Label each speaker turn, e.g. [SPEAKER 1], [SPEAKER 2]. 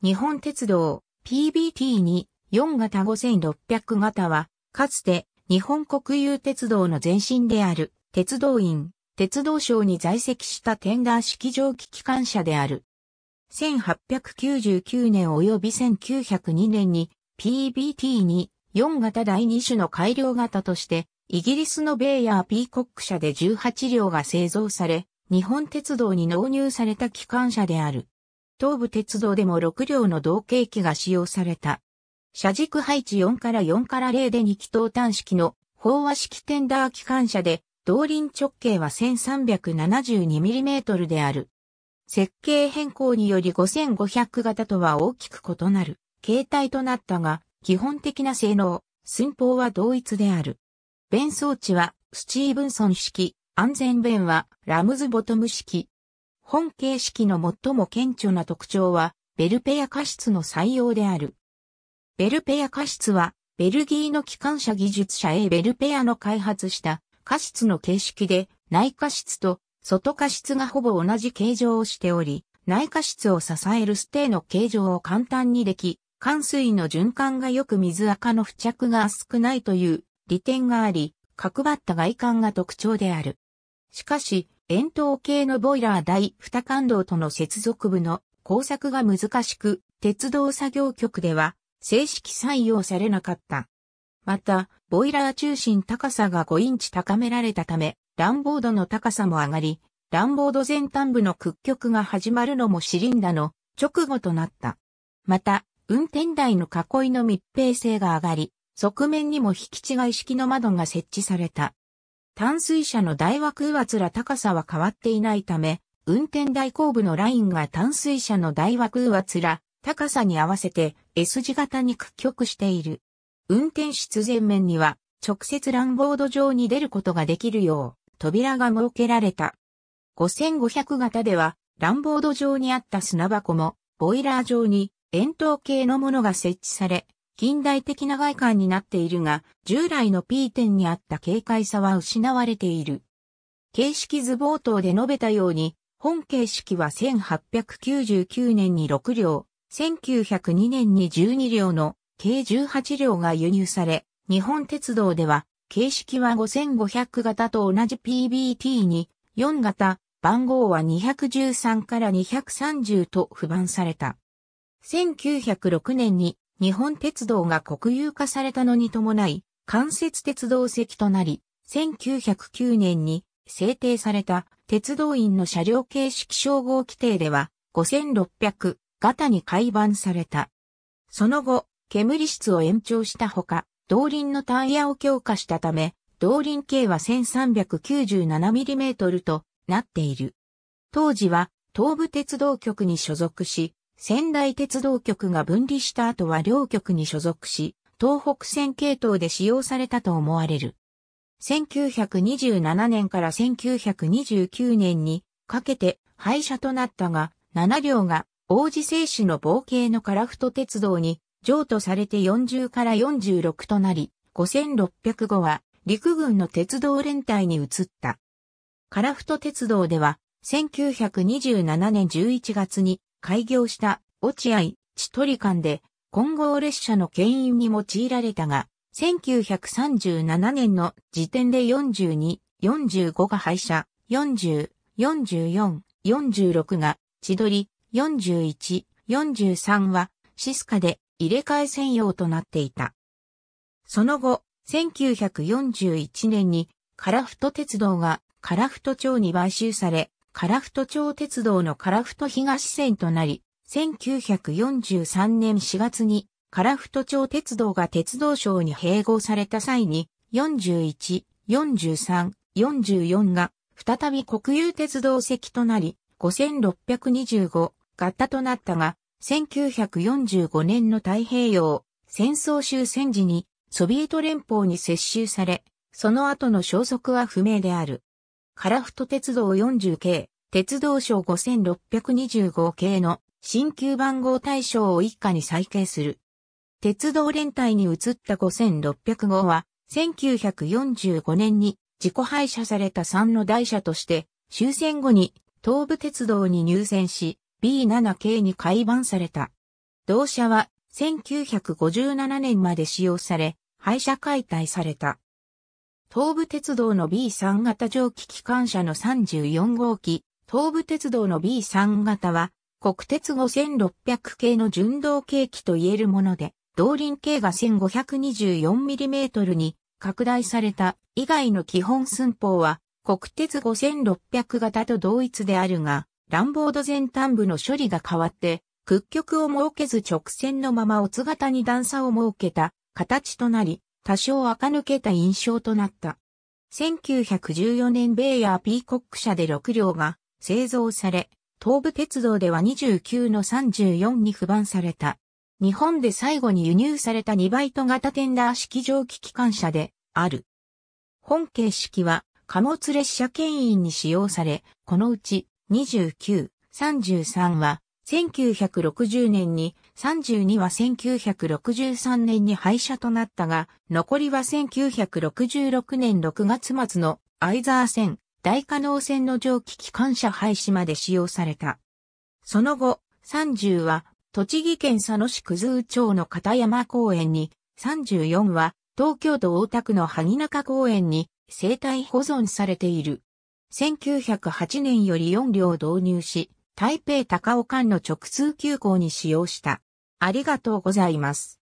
[SPEAKER 1] 日本鉄道 PBT2 4型5600型は、かつて日本国有鉄道の前身である鉄道員、鉄道省に在籍したテンダー式蒸気機関車である。1899年及び1902年に PBT に4型第2種の改良型としてイギリスのベイヤーピーコック社で18両が製造され、日本鉄道に納入された機関車である。東武鉄道でも6両の同型機が使用された。車軸配置4から4から0で2気筒単式の飽和式テンダー機関車で、動輪直径は 1372mm である。設計変更により5500型とは大きく異なる形態となったが、基本的な性能、寸法は同一である。弁装置はスチーブンソン式、安全弁はラムズボトム式。本形式の最も顕著な特徴はベルペア過失の採用である。ベルペア過失はベルギーの機関車技術者 A ベルペアの開発した過失の形式で内過失と外過失がほぼ同じ形状をしており、内過失を支えるステーの形状を簡単にでき、冠水の循環がよく水垢の付着が少ないという利点があり、角張った外観が特徴である。しかし、円筒形のボイラー第二感動との接続部の工作が難しく、鉄道作業局では正式採用されなかった。また、ボイラー中心高さが5インチ高められたため、ランボードの高さも上がり、ランボード前端部の屈曲が始まるのもシリンダの直後となった。また、運転台の囲いの密閉性が上がり、側面にも引き違い式の窓が設置された。淡水車の大枠上面高さは変わっていないため、運転台後部のラインが淡水車の大枠上面高さに合わせて S 字型に屈曲している。運転室前面には直接ランボード上に出ることができるよう扉が設けられた。5500型ではランボード上にあった砂箱もボイラー上に円筒形のものが設置され、近代的な外観になっているが、従来の P 点にあった軽快さは失われている。形式図冒頭で述べたように、本形式は1899年に6両、1902年に12両の計18両が輸入され、日本鉄道では形式は5500型と同じ PBT に4型、番号は213から230と不番された。1906年に日本鉄道が国有化されたのに伴い、関節鉄道席となり、1909年に制定された鉄道員の車両形式称号規定では5600型に改版された。その後、煙室を延長したほか、動輪のタイヤを強化したため、動輪径は 1397mm となっている。当時は東武鉄道局に所属し、仙台鉄道局が分離した後は両局に所属し、東北線系統で使用されたと思われる。1927年から1929年にかけて廃車となったが、7両が王子製紙の棒系のカラフト鉄道に譲渡されて40から46となり、5605は陸軍の鉄道連隊に移った。カラフト鉄道では、1927年11月に開業した落合、千鳥間で混合列車の牽引に用いられたが、1937年の時点で42、45が廃車、40、44、46が千鳥、41、43はシスカで入れ替え専用となっていた。その後、1941年にカラフト鉄道がカラフト町に買収され、カラフト町鉄道のカラフト東線となり、1943年4月にカラフト町鉄道が鉄道省に併合された際に、41、43、44が再び国有鉄道席となり、5625型となったが、1945年の太平洋戦争終戦時にソビエト連邦に接収され、その後の消息は不明である。カラフト鉄道40系、鉄道省5625系の新旧番号対象を一家に再掲する。鉄道連隊に移った5605は、1945年に自己廃車された3の台車として、終戦後に東武鉄道に入線し、B7 系に改版された。同車は1957年まで使用され、廃車解体された。東武鉄道の B3 型蒸気機関車の34号機、東武鉄道の B3 型は、国鉄5600系の純動系機と言えるもので、動輪径が 1524mm に拡大された。以外の基本寸法は国鉄5600型と同一であるが、乱暴度前端部の処理が変わって、屈曲を設けず直線のままオツ型に段差を設けた形となり、多少垢抜けた印象となった。1914年米やピーコック社で6両が製造され、東武鉄道では29の34に不番された。日本で最後に輸入された2バイト型テンダー式蒸気機関車である。本形式は貨物列車牽引に使用され、このうち29、33は1960年に、32は1963年に廃車となったが、残りは1966年6月末の相沢線、大可能線の蒸気機関車廃止まで使用された。その後、30は栃木県佐野市九頭町の片山公園に、34は東京都大田区の萩中公園に生態保存されている。1908年より4両導入し、台北高尾間の直通急行に使用した。ありがとうございます。